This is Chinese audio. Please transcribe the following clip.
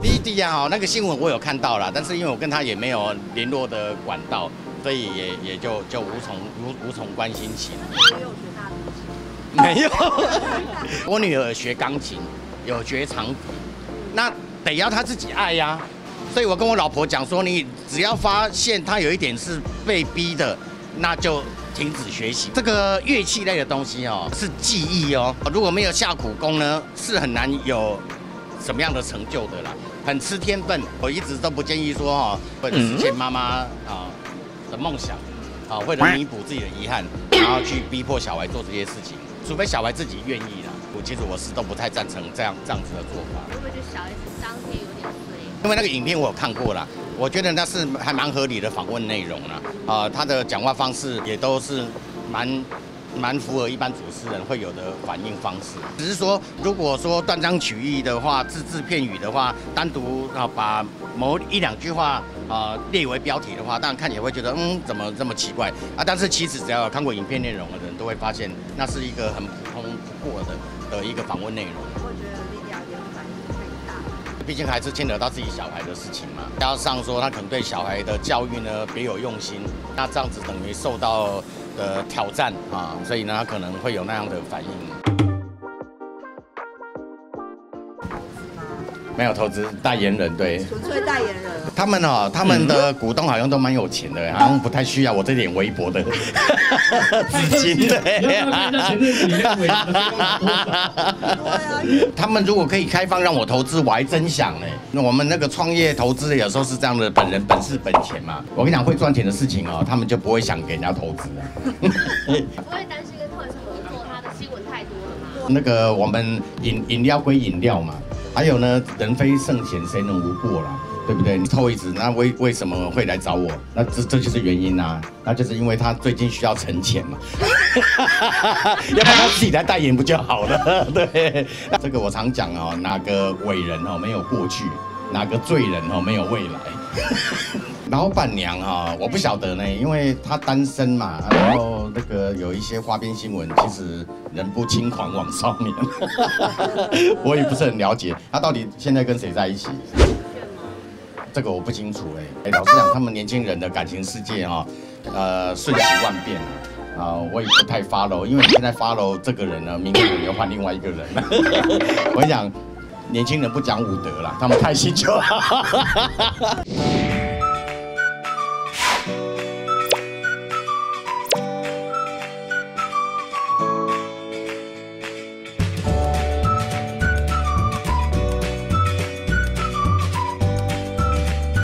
弟弟啊，哦，那个新闻我有看到了，但是因为我跟他也没有联络的管道，所以也也就就无从无无从关心起。没有学大提琴，没有，我女儿学钢琴，有学长笛，那得要她自己爱呀。所以我跟我老婆讲说，你只要发现她有一点是被逼的，那就停止学习。这个乐器类的东西哦，是记忆哦，如果没有下苦功呢，是很难有什么样的成就的啦。很吃天分，我一直都不建议说哈，为了实现妈妈啊的梦想，啊，为了弥补自己的遗憾，然后去逼迫小孩做这些事情。除非小孩自己愿意啦，我其实我是都不太赞成这样这样子的做法。会不会觉得小孩子当天有点衰？因为那个影片我有看过啦，我觉得那是还蛮合理的访问内容啦。啊，他的讲话方式也都是蛮蛮符合一般主持人会有的反应方式。只是说，如果说断章取义的话，字字片语的话，单独啊把某一两句话啊列为标题的话，当然看起来会觉得嗯怎么这么奇怪啊？但是其实只要有看过影片内容的人都会发现，那是一个很普通不过的的一个访问内容。我觉得莉亚也反应最大。毕竟还是牵扯到自己小孩的事情嘛，加上说他可能对小孩的教育呢别有用心，那这样子等于受到的挑战啊，所以呢他可能会有那样的反应。没有投资代言人，对纯粹代言人。他们哦，他们的股东好像都蛮有钱的，好像不太需要我这点微薄的 资金。对，他们如果可以开放让我投资，我还真想呢。那我们那个创业投资有时候是这样的，本人本事本钱嘛。我跟你讲，会赚钱的事情哦，他们就不会想给人家投资的。不会担心跟 Toys 合作，他的新闻太多了吗？那个我们饮饮料归饮料嘛。还有呢，人非圣贤，谁能无过啦？对不对？你偷一子，那为为什么会来找我？那这这就是原因呐，那就是因为他最近需要存钱嘛，要不然他自己来代言不就好了？对，这个我常讲哦，哪个伟人哦没有过去，哪个罪人哦没有未来。老板娘啊，我不晓得呢，因为她单身嘛，然后那个有一些花边新闻，其实人不轻狂枉少年，我也不是很了解，她到底现在跟谁在一起？这个我不清楚哎，哎，老实讲，他们年轻人的感情世界哈，呃，瞬息万变啊，啊，我也不太 follow，因为你现在 follow 这个人呢，明天你又换另外一个人了，我跟你讲，年轻人不讲武德啦，他们太心就好。